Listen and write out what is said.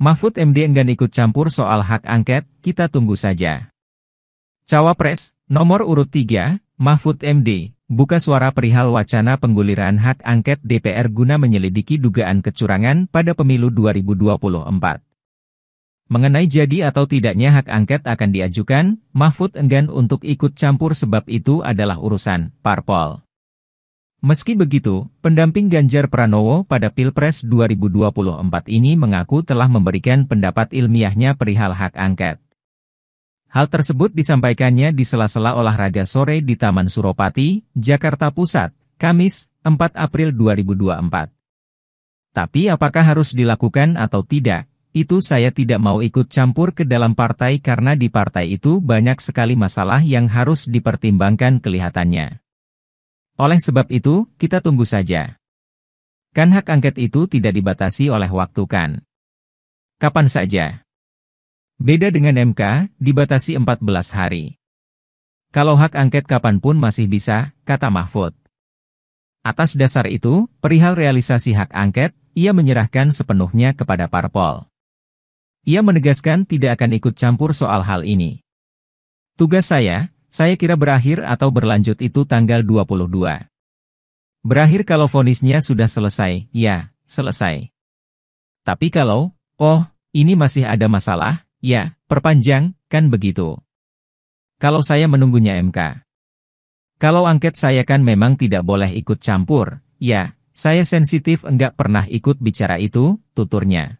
Mahfud MD enggan ikut campur soal hak angket, kita tunggu saja. Cawapres, nomor urut 3, Mahfud MD, buka suara perihal wacana pengguliran hak angket DPR guna menyelidiki dugaan kecurangan pada pemilu 2024. Mengenai jadi atau tidaknya hak angket akan diajukan, Mahfud enggan untuk ikut campur sebab itu adalah urusan parpol. Meski begitu, pendamping Ganjar Pranowo pada Pilpres 2024 ini mengaku telah memberikan pendapat ilmiahnya perihal hak angket. Hal tersebut disampaikannya di sela-sela olahraga sore di Taman Suropati, Jakarta Pusat, Kamis, 4 April 2024. Tapi apakah harus dilakukan atau tidak, itu saya tidak mau ikut campur ke dalam partai karena di partai itu banyak sekali masalah yang harus dipertimbangkan kelihatannya. Oleh sebab itu, kita tunggu saja. Kan hak angket itu tidak dibatasi oleh waktu kan. Kapan saja. Beda dengan MK, dibatasi 14 hari. Kalau hak angket kapan pun masih bisa, kata Mahfud. Atas dasar itu, perihal realisasi hak angket, ia menyerahkan sepenuhnya kepada parpol. Ia menegaskan tidak akan ikut campur soal hal ini. Tugas saya, saya kira berakhir atau berlanjut itu tanggal 22. Berakhir kalau vonisnya sudah selesai, ya, selesai. Tapi kalau, oh, ini masih ada masalah, ya, perpanjang, kan begitu. Kalau saya menunggunya MK. Kalau angket saya kan memang tidak boleh ikut campur, ya, saya sensitif enggak pernah ikut bicara itu, tuturnya.